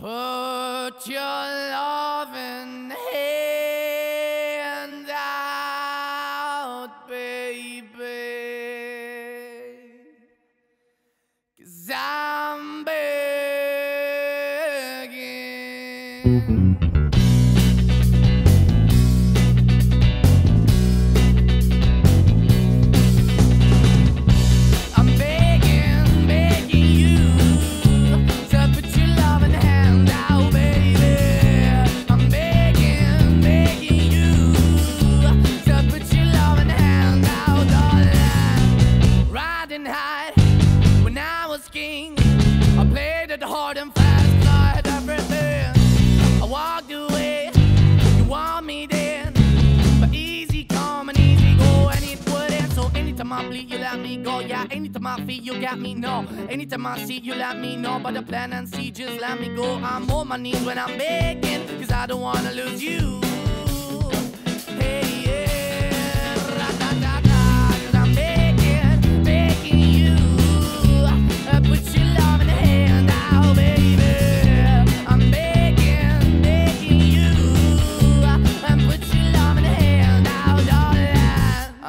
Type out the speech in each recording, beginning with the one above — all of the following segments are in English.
Put your loving hand out, baby. Cause I'm begging. It hard and fast, I had everything. I walked away, you want me then, but easy come and easy go, and it wouldn't. So anytime I bleed, you let me go. Yeah, anytime I feel, you got me. No, anytime I see, you let me know. But the plan and see, just let me go. I'm on my knees when I'm begging, cause I don't wanna lose you.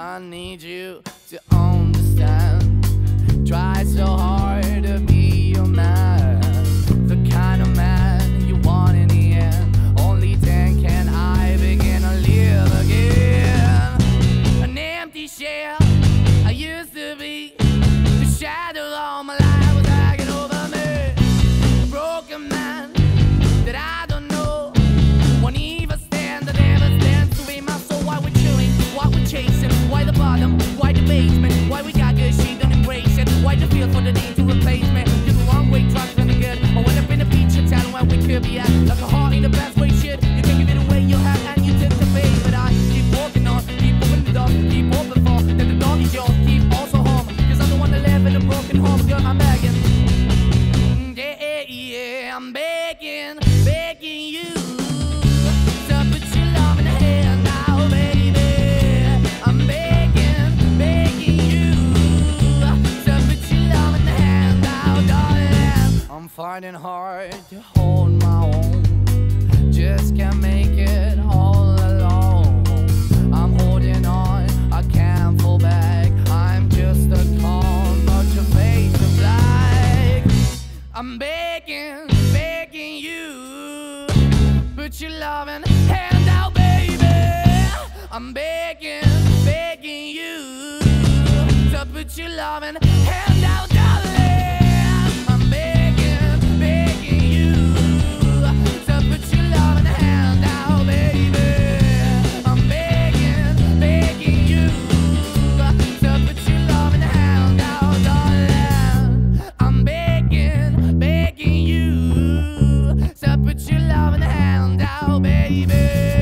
I need you to understand. Try so hard Why we got good, she don't embrace it? Why the feel for the need to replace I'm hard to hold my own, just can't make it all alone. I'm holding on, I can't fall back. I'm just a call, but your face is black. I'm begging, begging you, put your loving hand out, baby. I'm begging, begging you to put your loving hand baby.